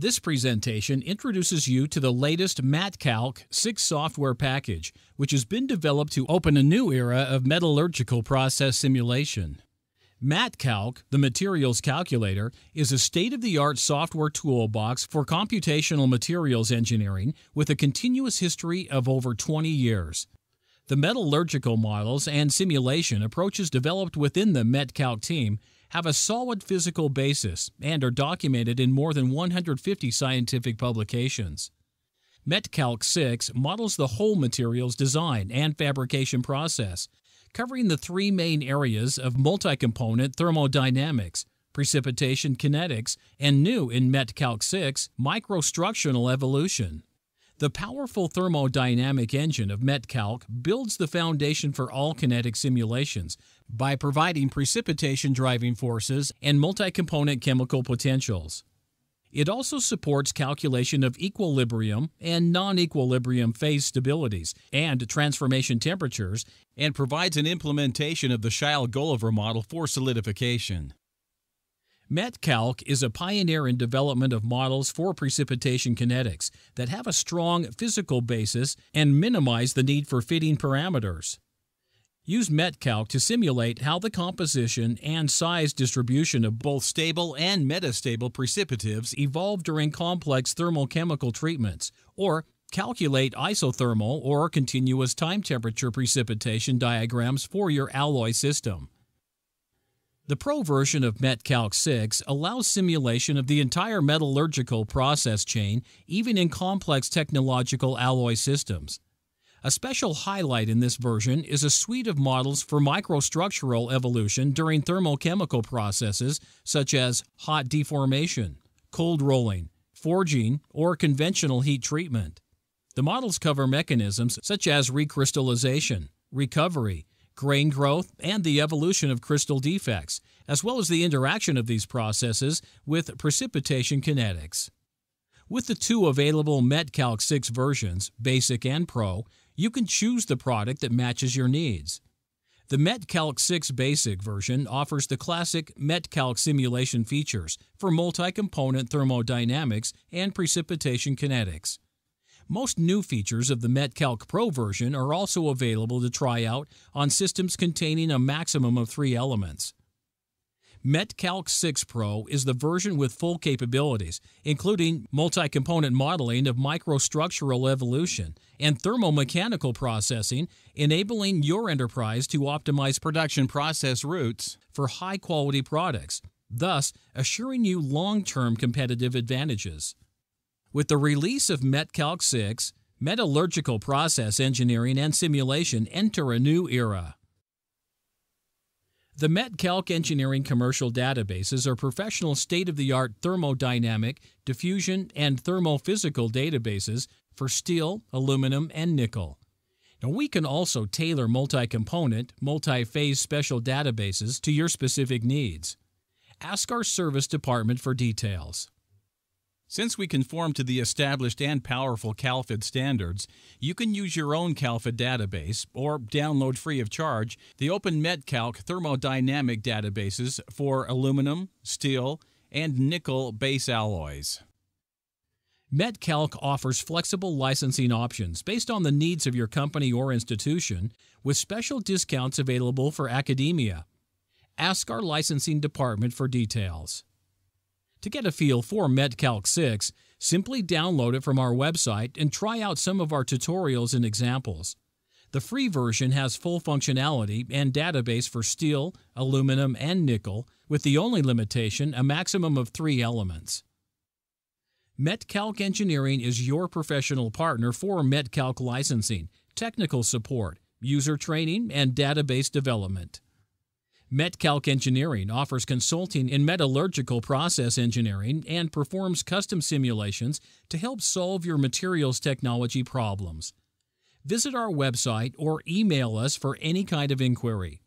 This presentation introduces you to the latest MatCalc 6 software package, which has been developed to open a new era of metallurgical process simulation. MatCalc, the materials calculator, is a state of the art software toolbox for computational materials engineering with a continuous history of over 20 years. The metallurgical models and simulation approaches developed within the MatCalc team have a solid physical basis and are documented in more than 150 scientific publications. MatCalc 6 models the whole materials design and fabrication process, covering the three main areas of multi-component thermodynamics, precipitation kinetics, and new in MatCalc 6, microstructural evolution. The powerful thermodynamic engine of MatCalc builds the foundation for all kinetic simulations by providing precipitation driving forces and multi-component chemical potentials. It also supports calculation of equilibrium and non-equilibrium phase stabilities and transformation temperatures and provides an implementation of the Scheil-Gulliver model for solidification. MatCalc is a pioneer in development of models for precipitation kinetics that have a strong physical basis and minimize the need for fitting parameters. Use MatCalc to simulate how the composition and size distribution of both stable and metastable precipitatives evolve during complex thermochemical treatments, or calculate isothermal or continuous time temperature precipitation diagrams for your alloy system. The Pro version of MatCalc 6 allows simulation of the entire metallurgical process chain, even in complex technological alloy systems. A special highlight in this version is a suite of models for microstructural evolution during thermochemical processes such as hot deformation, cold rolling, forging, or conventional heat treatment. The models cover mechanisms such as recrystallization, recovery, grain growth, and the evolution of crystal defects, as well as the interaction of these processes with precipitation kinetics. With the two available MatCalc 6 versions, Basic and Pro, you can choose the product that matches your needs. The MatCalc 6 Basic version offers the classic MatCalc simulation features for multi-component thermodynamics and precipitation kinetics. Most new features of the MatCalc Pro version are also available to try out on systems containing a maximum of three elements. MatCalc 6 Pro is the version with full capabilities, including multi-component modeling of microstructural evolution and thermomechanical processing, enabling your enterprise to optimize production process routes for high-quality products, thus assuring you long-term competitive advantages. With the release of MatCalc 6, metallurgical process engineering and simulation enter a new era. The MatCalc Engineering commercial databases are professional state-of-the-art thermodynamic, diffusion, and thermophysical databases for steel, aluminum, and nickel. Now, we can also tailor multi-component, multi-phase special databases to your specific needs. Ask our service department for details. Since we conform to the established and powerful CALPHAD standards, you can use your own CALPHAD database or download free of charge the Open MatCalc thermodynamic databases for aluminum, steel, and nickel base alloys. MatCalc offers flexible licensing options based on the needs of your company or institution, with special discounts available for academia. Ask our licensing department for details. To get a feel for MatCalc 6, simply download it from our website and try out some of our tutorials and examples. The free version has full functionality and database for steel, aluminum, and nickel, with the only limitation a maximum of three elements. MatCalc Engineering is your professional partner for MatCalc licensing, technical support, user training, and database development. MatCalc Engineering offers consulting in metallurgical process engineering and performs custom simulations to help solve your materials technology problems. Visit our website or email us for any kind of inquiry.